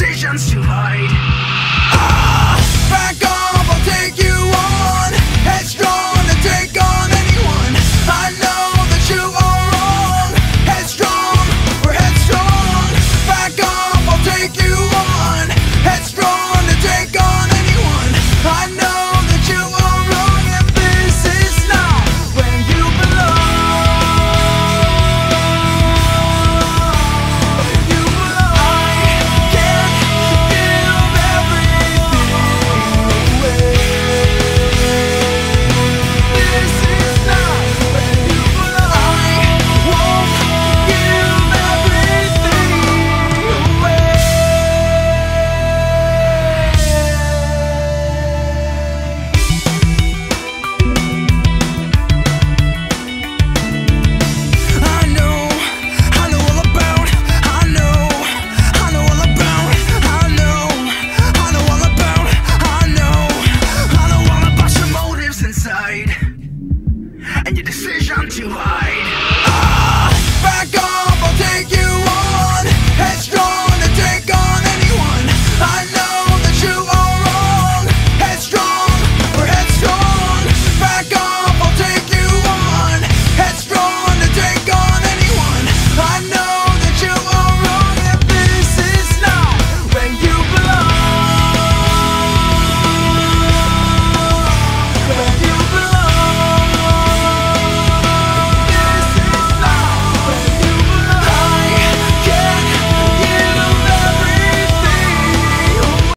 decisions to hide.